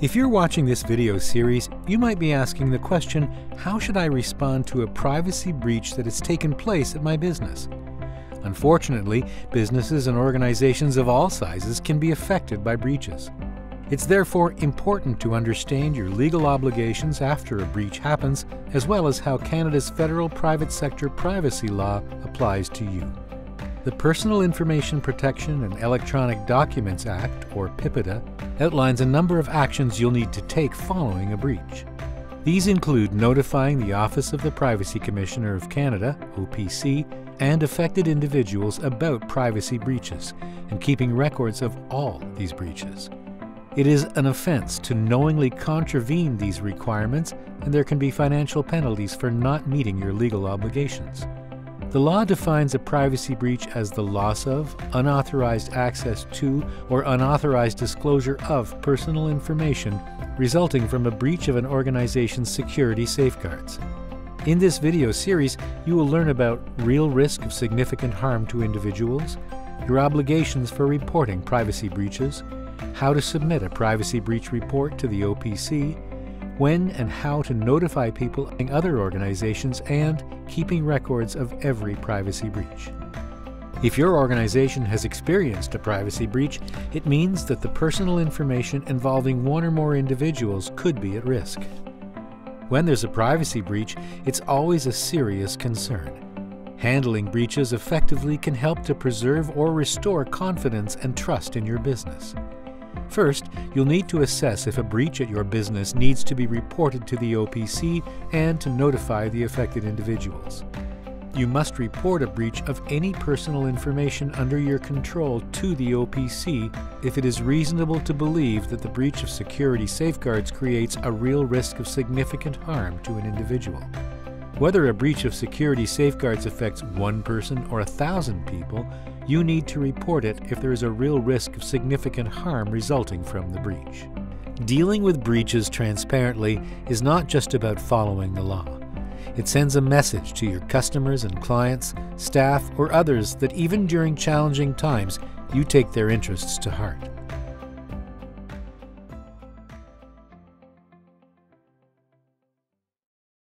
If you're watching this video series, you might be asking the question, how should I respond to a privacy breach that has taken place at my business? Unfortunately, businesses and organizations of all sizes can be affected by breaches. It's therefore important to understand your legal obligations after a breach happens, as well as how Canada's federal private sector privacy law applies to you. The Personal Information Protection and Electronic Documents Act, or PIPEDA, outlines a number of actions you'll need to take following a breach. These include notifying the Office of the Privacy Commissioner of Canada, OPC, and affected individuals about privacy breaches, and keeping records of all these breaches. It is an offense to knowingly contravene these requirements, and there can be financial penalties for not meeting your legal obligations. The law defines a privacy breach as the loss of, unauthorized access to, or unauthorized disclosure of personal information resulting from a breach of an organization's security safeguards. In this video series, you will learn about real risk of significant harm to individuals, your obligations for reporting privacy breaches, how to submit a privacy breach report to the OPC, when and how to notify people and other organizations, and keeping records of every privacy breach. If your organization has experienced a privacy breach, it means that the personal information involving one or more individuals could be at risk. When there's a privacy breach, it's always a serious concern. Handling breaches effectively can help to preserve or restore confidence and trust in your business. First, you'll need to assess if a breach at your business needs to be reported to the OPC and to notify the affected individuals. You must report a breach of any personal information under your control to the OPC if it is reasonable to believe that the breach of security safeguards creates a real risk of significant harm to an individual. Whether a breach of security safeguards affects one person or a thousand people, you need to report it if there is a real risk of significant harm resulting from the breach. Dealing with breaches transparently is not just about following the law. It sends a message to your customers and clients, staff, or others that even during challenging times, you take their interests to heart.